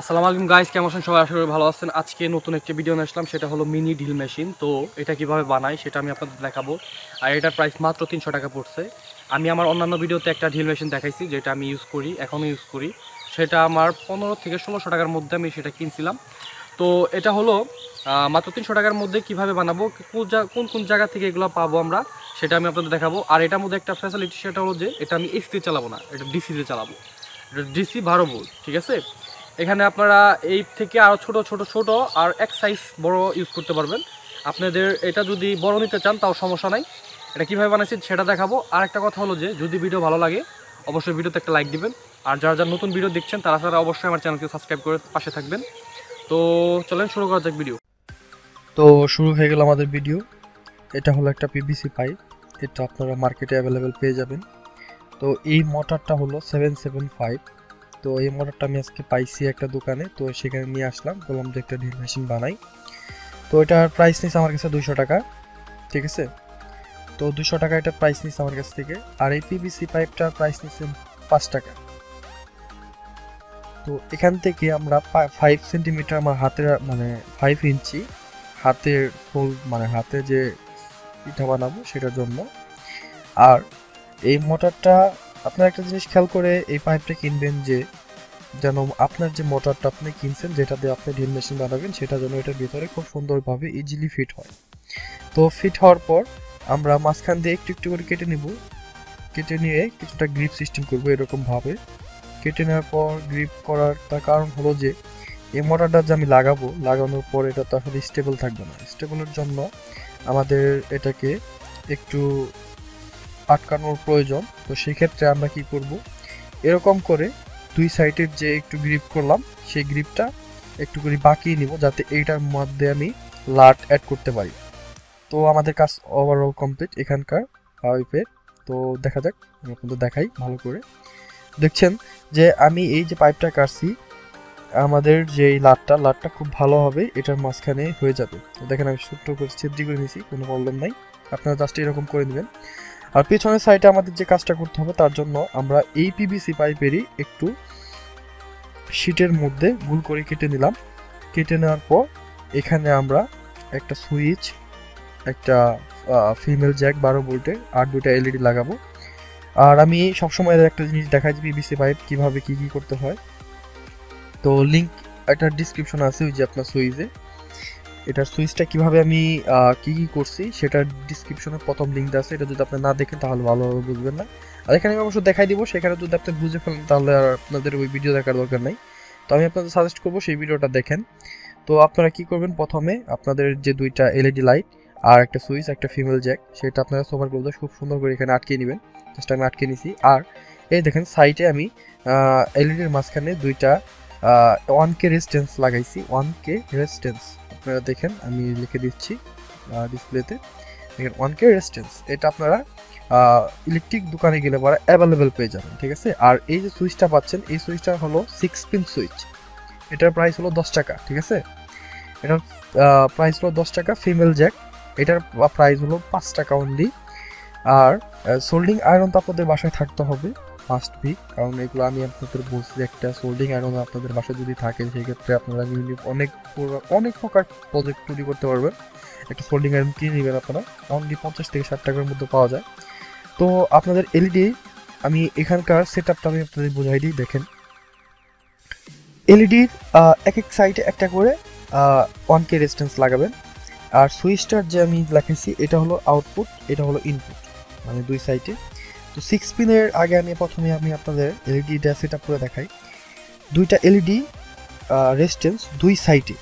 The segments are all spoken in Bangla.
আসসালামু আলাইকুম গাইস কেমন আছেন? সবাই আশা করি ভালো আছেন। আজকে নতুন একটি ভিডিও নিয়ে আসলাম, সেটা হলো মিনি ঢিল মেশিন তো এটা কীভাবে বানাই সেটা আমি আপনাদের দেখাবো। আর এটার প্রাইস মাত্র তিনশো টাকা পড়ছে। আমি আমার অন্যান্য ভিডিওতে একটা ঢিল মেশিন দেখাইছি, যেটা আমি ইউজ করি, এখনও ইউজ করি। সেটা আমার পনেরো থেকে ষোলোশো টাকার মধ্যে আমি সেটা কিনছিলাম। তো এটা হলো মাত্র তিনশো টাকার মধ্যে কীভাবে বানাবো, কোন কোন জায়গা থেকে এগুলো পাবো আমরা, সেটা আমি আপনাদের দেখাবো। আর এটার মধ্যে একটা ফ্যাসিলিটি সেটা হলো যে, এটা আমি এসিতে চালাবো না, এটা ডিসিতে চালাবো। এটা ডিসি বারো ভোল্ট ঠিক আছে? এখানে আপনারা এই থেকে আরও ছোট ছোট ছোট আর এক সাইজ বড় ইউজ করতে পারবেন। আপনাদের এটা যদি বড় নিতে চান, তাও সমস্যা নাই। এটা কীভাবে বানাইছি সেটা দেখাবো। আর একটা কথা হলো যে, যদি ভিডিও ভালো লাগে, অবশ্যই ভিডিওতে একটা লাইক দিবেন। আর যারা যারা নতুন ভিডিও দেখছেন, তারা তারা অবশ্যই আমার চ্যানেলকে সাবস্ক্রাইব করে পাশে থাকবেন। তো চলেন শুরু করা যাক ভিডিও তো শুরু হয়ে গেল আমাদের ভিডিও এটা হলো একটা পিভিসি পাইপ এটা আপনারা মার্কেটে অ্যাভেলেবেল পেয়ে যাবেন। তো এই মোটরটা হলো সেভেন সেভেন ফাইভ তো এই মোটরটা আমি আজকে পাইছি একটা দোকানে, তো সেখানে নিয়ে আসলাম। বললাম যে একটা ড্রিল মেশিন বানাই। তো এটার প্রাইস নিচ্ছে আমার কাছে দুশো টাকা, ঠিক আছে? তো দুশো টাকা এটা প্রাইস নিচ্ছে আমার কাছ থেকে। আর এই পিভিসি পাইপটার প্রাইস নিচ্ছে পাঁচ টাকা। তো এখান থেকে আমরা ফাইভ সেন্টিমিটার আমার হাতের মানে ফাইভ ইঞ্চি হাতের ফুল মানে হাতে যে পিঠা বানাবো সেটার জন্য। আর এই মোটরটা আপনার একটা জিনিস খেয়াল করে এই পাইপটা কিনবেন যে, যেন আপনার যে মোটরটা আপনি কিনছেন, যেটা দিয়ে আপনি ড্রিল মেশিন বানাবেন, সেটা যেন এটার ভিতরে খুব সুন্দরভাবে ইজিলি ফিট হয়। তো ফিট হওয়ার পর আমরা মাঝখান দিয়ে একটু একটু করে কেটে নিব। কেটে নিয়ে কিছুটা গ্রিপ সিস্টেম করব এরকমভাবে। কেটে নেওয়ার পর গ্রিপ করার তার কারণ হলো যে, এই মোটরটা যে আমি লাগাবো, লাগানোর পর এটা তো আসলে স্টেবল থাকবে না। স্টেবলের জন্য আমাদের এটাকে একটু আটকানোর প্রয়োজন, তো সেক্ষেত্রে আমরা কি করব? এরকম করে দুই সাইডের যে একটু গ্রিপ করলাম, সেই গ্রিপটা একটু করে বাঁকিয়ে নিব যাতে এইটার মধ্যে আমি লাট অ্যাড করতে পারি। তো আমাদের কাজ ওভারঅল কমপ্লিট এখানকার পাইপের তো দেখা যাক আপনাদের দেখাই ভালো করে। দেখছেন যে আমি এই যে পাইপটা কাটছি, আমাদের যে লাটটা লাটটা খুব ভালো হবে, এটার মাঝখানে হয়ে যাবে। তো দেখেন আমি ছোট্ট করে ছিদ্রি করে নিয়েছি, কোনো প্রবলেম নাই। আপনারা জাস্ট এরকম করে নেবেন। আর পেছনের সাইডে আমাদের যে কাজটা করতে হবে, তার জন্য আমরা এই পিভিসি পাইপেরই একটু শীটের মধ্যে গুল করে কেটে নিলাম। কেটে নেওয়ার পর এখানে আমরা একটা সুইচ একটা ফিমেল জ্যাক বারো ভোল্টের আর দুইটা এলইডি লাগাবো। আর আমি সবসময় একটা জিনিস দেখাই যে পিভিসি পাইপ কীভাবে কী কী করতে হয়। তো লিঙ্ক একটা ডিসক্রিপশন আছে ওই যে আপনার সুইচে এটার সুইচটা কীভাবে আমি কি কি করছি, সেটার ডিসক্রিপশনে প্রথম লিঙ্ক আছে। এটা যদি আপনি না দেখেন, তাহলে ভালোভাবে বুঝবেন না। আর এখানে আমি অবশ্য দেখাই দিব, সেখানে যদি আপনি বুঝে ফেলেন, তাহলে আর আপনাদের ওই ভিডিও দেখার দরকার নাই। তো আমি আপনাদের সাজেস্ট করব, সেই ভিডিওটা দেখেন। তো আপনারা কি করবেন, প্রথমে আপনাদের যে দুইটা এলইডি লাইট আর একটা সুইচ একটা ফিমেল জ্যাক সেটা আপনারা সোভার গ্লোভে খুব সুন্দর করে এখানে আটকে নেবেন। জাস্ট আমি আটকে নিছি। আর এই দেখেন সাইডে আমি এলইডির মাঝখানে দুইটা ওয়ান কে রেজিস্ট্যান্স লাগাইছি। ওয়ান কে রেজিস্ট্যান্স আপনারা দেখেন, আমি লিখে দিচ্ছি ডিসপ্লেতে দেখেন ওয়ান কে রেজিস্ট্যান্স এটা আপনারা ইলেকট্রিক দোকানে গেলে পরে অ্যাভেলেবেল পেয়ে যাবেন, ঠিক আছে? আর এই যে সুইচটা পাচ্ছেন, এই সুইচটা হলো সিক্স পিন সুইচ এটার প্রাইস হলো দশ টাকা, ঠিক আছে? এটার প্রাইস হলো দশ টাকা ফিমেল জ্যাক এটার প্রাইস হলো পাঁচ টাকা অনলি আর সোল্ডিং আয়রন তো আপনাদের বাসায় থাকতে হবে। মাস্ট বি কারণ এগুলো আমি আপনাদের বলছি একটা সোল্ডিং আয়রন আপনাদের বাসায় যদি থাকে, সেক্ষেত্রে আপনারা ইউনি- অনেক অনেক প্রকার প্রজেক্ট তৈরি করতে পারবেন। একটা সোল্ডিং আয়রন কিনে নেবেন আপনারা। অনলি পঞ্চাশ থেকে ষাট টাকার মধ্যে পাওয়া যায়। তো আপনাদের এলইডি আমি এখানকার সেট আপটা আমি আপনাদের বোঝাই দিই, দেখেন। এলইডির এক এক সাইডে একটা করে ওয়ান কে রেজিস্ট্যান্স লাগাবেন। আর সুইচটার যে আমি লিখেছি এটা হলো আউটপুট এটা হলো ইনপুট মানে দুই সাইডে তো সিক্স পিনের আগে আমি প্রথমে আমি আপনাদের এলইডিটা সেট আপ করে দেখাই। দুইটা এলইডি রেজিস্ট্যান্স দুই সাইডে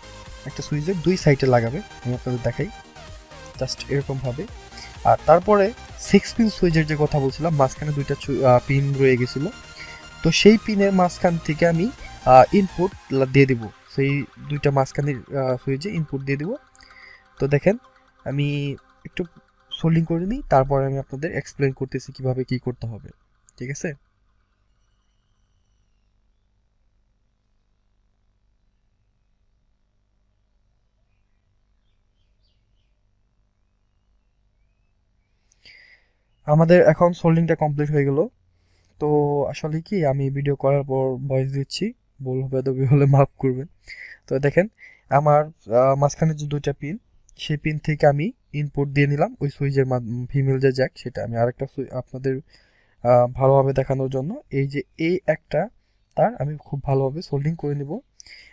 একটা সুইচের দুই সাইডে লাগাবে, আমি আপনাদের দেখাই। জাস্ট এরকমভাবে আর তারপরে সিক্স পিন সুইচের যে কথা বলছিলাম, মাঝখানে দুইটা পিন রয়ে গেছিল। তো সেই পিনের মাঝখান থেকে আমি ইনপুট দিয়ে দেবো। সেই দুইটা মাঝখানের সুইচে ইনপুট দিয়ে দেবো। তো দেখেন, আমি একটু সোল্ডিং করে নিই, তারপরে আমি আপনাদের এক্সপ্লেন করতেছি কীভাবে কি করতে হবে, ঠিক আছে? আমাদের এখন সোল্ডিংটা কমপ্লিট হয়ে গেল। তো আসলে কি, আমি ভিডিও করার পর ভয়েস দিচ্ছি, ভুল বেদবি হলে মাফ করবেন। তো দেখেন, আমার মাঝখানে যে দুইটা পিন সেই পিন থেকে আমি ইনপুট দিয়ে নিলাম। ওই সুইচের ফিমেল যে জ্যাক সেটা আমি আরেকটা সুই আপনাদের ভালোভাবে দেখানোর জন্য। এই যে এই একটা, তার আমি খুব ভালোভাবে সোল্ডিং করে নিব।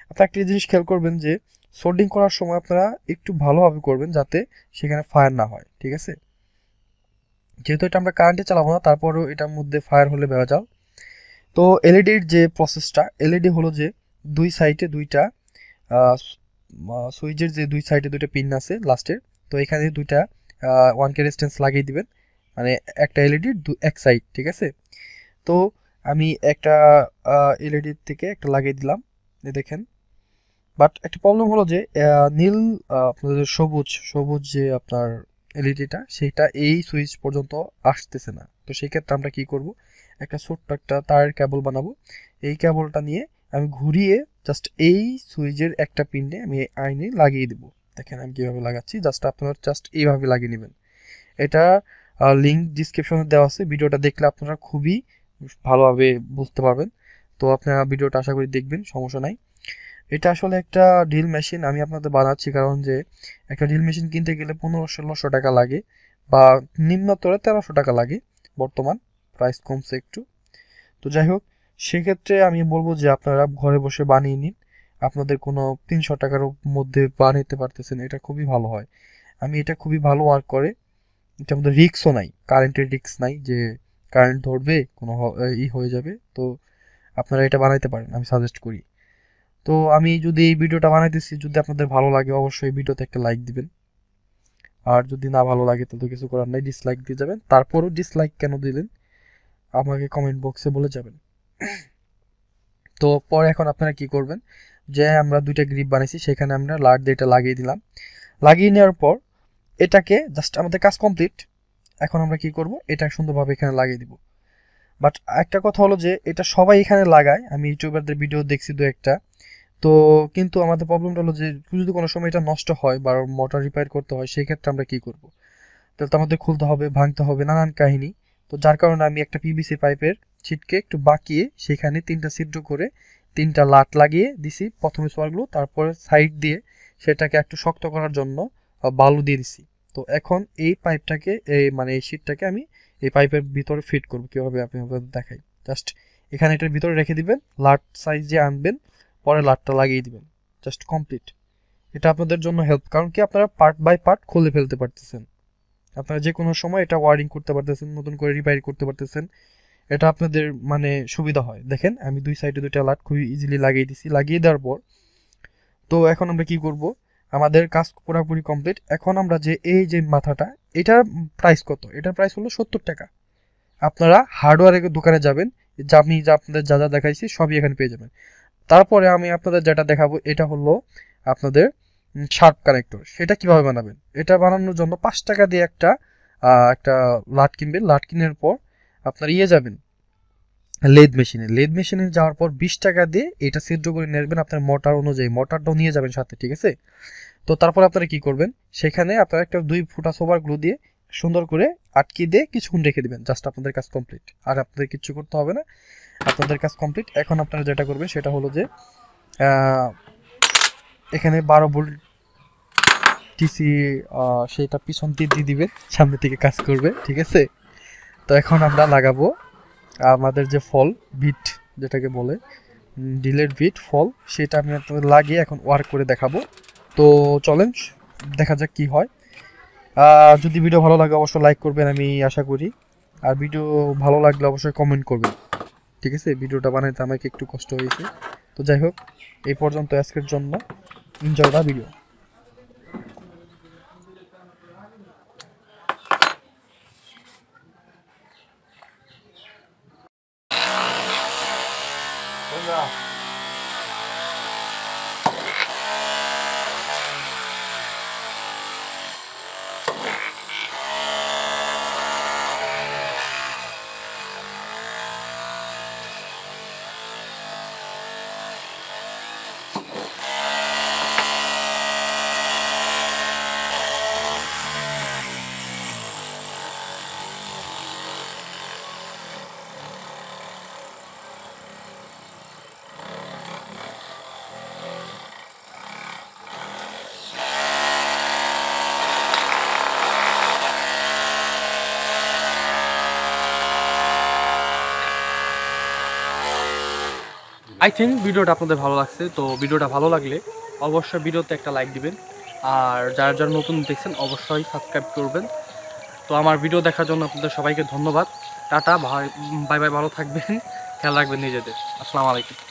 আপনারা একটা জিনিস খেয়াল করবেন যে সোল্ডিং করার সময় আপনারা একটু ভালোভাবে করবেন যাতে সেখানে ফায়ার না হয়, ঠিক আছে? যেহেতু এটা আমরা কারেন্টে চালাবো না, তারপরেও এটার মধ্যে ফায়ার হলে বেড়া যাও তো এলইডির যে প্রসেসটা এলইডি হলো যে দুই সাইডে দুইটা সুইচের যে দুই সাইডে দুইটা পিন আছে লাস্টের তো এখানে দুইটা ওয়ান কে রেজিস্ট্যান্স লাগিয়ে দিবেন। মানে একটা এলইডির দু, এক সাইড ঠিক আছে? তো আমি একটা এলইডির থেকে একটা লাগিয়ে দিলাম দেখেন। বাট একটা প্রবলেম হলো যে নীল আপনাদের সবুজ সবুজ যে আপনার এলইডিটা সেটা এই সুইচ পর্যন্ত আসতেছে না। তো সেই ক্ষেত্রে আমরা কি করব? একটা ছোট্ট একটা তারের কেবল বানাবো। এই কেবলটা নিয়ে আমি ঘুরিয়ে জাস্ট এই সুইচের একটা পিনে আমি আইনে লাগিয়ে দেবো। দেখেন আমি কীভাবে লাগাচ্ছি। জাস্ট আপনারা জাস্ট এইভাবে লাগিয়ে নেবেন। এটা লিঙ্ক ডিসক্রিপশনে দেওয়া আছে। ভিডিওটা দেখলে আপনারা খুবই ভালোভাবে বুঝতে পারবেন। তো আপনারা ভিডিওটা আশা করি দেখবেন, সমস্যা নাই। এটা আসলে একটা ড্রিল মেশিন আমি আপনাদের বানাচ্ছি কারণ যে, একটা ড্রিল মেশিন কিনতে গেলে পনেরো, ষোলোশো টাকা লাগে বা নিম্নতরে তেরোশো টাকা লাগে বর্তমান। প্রাইস কমছে একটু। তো যাই হোক সেক্ষেত্রে আমি বলব যে আপনারা ঘরে বসে বানিয়ে নিন। আপনাদের কোনো তিনশো টাকার মধ্যে বানাইতে পারতেছেন, এটা খুবই ভালো হয়। আমি এটা খুবই ভালো ওয়ার্ক করে। এটার মধ্যে রিক্সও নাই কারেন্টের রিক্স নাই যে কারেন্ট ধরবে, কোনো ই হয়ে যাবে। তো আপনারা এটা বানাইতে পারেন, আমি সাজেস্ট করি। তো আমি যদি এই ভিডিওটা বানাইতেছি, যদি আপনাদের ভালো লাগে, অবশ্যই ভিডিওতে একটা লাইক দিবেন। আর যদি না ভালো লাগে, তাহলে কিছু করার নাই ডিসলাইক দিয়ে যাবেন। তারপরও ডিসলাইক কেন দিলেন, আমাকে কমেন্ট বক্সে বলে যাবেন। তো পরে এখন আপনারা কি করবেন? যে আমরা দুইটা গ্রিপ বানাইছি, সেখানে আমরা লাট দিয়ে এটা লাগিয়ে দিলাম। লাগিয়ে নেওয়ার পর এটাকে জাস্ট আমাদের কাজ কমপ্লিট এখন আমরা কি করব? এটা সুন্দরভাবে এখানে লাগিয়ে দিব। বাট একটা কথা হলো যে, এটা সবাই এখানে লাগায়। আমি ইউটিউবারদের ভিডিও দেখছি দু একটা। তো কিন্তু আমাদের প্রবলেমটা হলো যে, যদি কোনো সময় এটা নষ্ট হয় বা মোটর রিপেয়ার করতে হয়, সেই ক্ষেত্রে আমরা কি করব? তাহলে তো আমাদের খুলতে হবে, ভাঙতে হবে, নানান কাহিনী। তো যার কারণে আমি একটা পিভিসি পাইপের ছিটকে একটু বাঁকিয়ে সেখানে তিনটা ছিদ্র করে তিনটা লাট লাগিয়ে দিছি। প্রথমে সোয়ারগুলো, তারপরে সাইড দিয়ে সেটাকে একটু শক্ত করার জন্য বালু দিয়ে দিছি। তো এখন এই পাইপটাকে, এই মানে এই শীটটাকে আমি এই পাইপের ভিতরে ফিট করব। কীভাবে আপনি আপনাদের দেখাই। জাস্ট এখানে এটার ভিতরে রেখে দিবেন, লাট সাইজ যে আনবেন, পরে লাটটা লাগিয়ে দিবেন। Just complete. এটা আপনাদের জন্য হেল্প, কারণ কি আপনারা পার্ট বাই পার্ট খুলে ফেলতে পারতেছেন। আপনারা যে কোনো সময় এটা ওয়ারিং করতে পারতেছেন, নতুন করে রিপেয়ার করতে পারতেছেন। এটা আপনাদের মানে সুবিধা হয়। দেখেন, আমি দুই সাইডে দুইটা লাট খুবই ইজিলি লাগিয়ে দিছি। লাগিয়ে দেওয়ার পর, তো এখন আমরা কি করব? আমাদের কাজ পুরোপুরি কমপ্লিট এখন আমরা যে, এই যে মাথাটা এটার প্রাইস কত? এটার প্রাইস হলো সত্তর টাকা। আপনারা হার্ডওয়্যারের দোকানে যাবেন। যা, আমি যা আপনাদের যা যা দেখাইছি, সবই এখানে পেয়ে যাবেন। তারপরে আমি আপনাদের যেটা দেখাবো, এটা হলো আপনাদের শার্প কানেক্টর সেটা কীভাবে বানাবেন? এটা বানানোর জন্য পাঁচ টাকা দিয়ে একটা একটা লাট কিনবেন। লাট কিনার পর আপনার ইয়ে যাবেন। লেদ মেশিনে। লেদ মেশিনে যাওয়ার পর বিশ টাকা দিয়ে এটা সিদ্ধ করে নেবেন আপনার মোটার অনুযায়ী। মোটরটাও নিয়ে যাবেন সাথে, ঠিক আছে? তো তারপর আপনারা কি করবেন? সেখানে আপনারা একটা দুই ফুটা সোবার গ্লু দিয়ে সুন্দর করে আটকে দিয়ে কিছুক্ষণ রেখে দেবেন। জাস্ট আপনাদের কাজ কমপ্লিট। আর আপনাদের কিচ্ছু করতে হবে না। আপনাদের কাজ কমপ্লিট। এখন আপনারা যেটা করবেন, সেটা হলো যে এখানে বারো ভোল্ট টিসি সেটা পিছন দিয়ে দিয়ে দিবেন। সামনে থেকে কাজ করবে, ঠিক আছে? তো এখন আমরা লাগাবো আমাদের যে ফল, বিট যেটাকে বলে ডিলেট বিট, ফল, সেটা আমি লাগিয়ে এখন ওয়ার্ক করে দেখাবো। তো চলেন, দেখা যাক কি হয়। যদি ভিডিও ভালো লাগে, অবশ্যই লাইক করবেন, আমি আশা করি। আর ভিডিও ভালো লাগলে অবশ্যই কমেন্ট করবেন। ঠিক আছে? ভিডিওটা বানাইতে আমাকে একটু কষ্ট হয়েছে। তো যাই হোক, এই পর্যন্ত আজকের জন্য। Enjoy the video I think ভিডিওটা আপনাদের ভালো লাগছে, তো ভিডিওটা ভালো লাগলে অবশ্যই ভিডিওতে একটা লাইক দিবেন। আর যারা যারা নতুন দেখছেন, অবশ্যই সাবস্ক্রাইব করবেন। তো আমার ভিডিও দেখার জন্য আপনাদের সবাইকে ধন্যবাদ। টাটা, ভাই বাই বাই ভালো থাকবেন। খেয়াল রাখবেন নিজেদের। আসসালামু আলাইকুম।